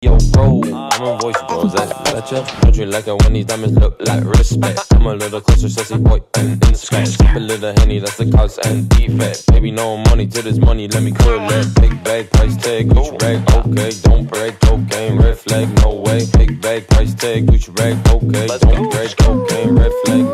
Yo, bro, I'm a voice, bro. Is that, is that you? Don't you like it when these diamonds look like respect? I'm a little closer, sassy boy, and inspect. Keep a little henny, that's the cause and defect. Baby, no money to this money, let me collect. Big bag, price tag, Gucci rag, okay. Don't break, cocaine, red flag, no way. Big bag, price tag, Gucci rag, okay. Don't break, cocaine, red flag.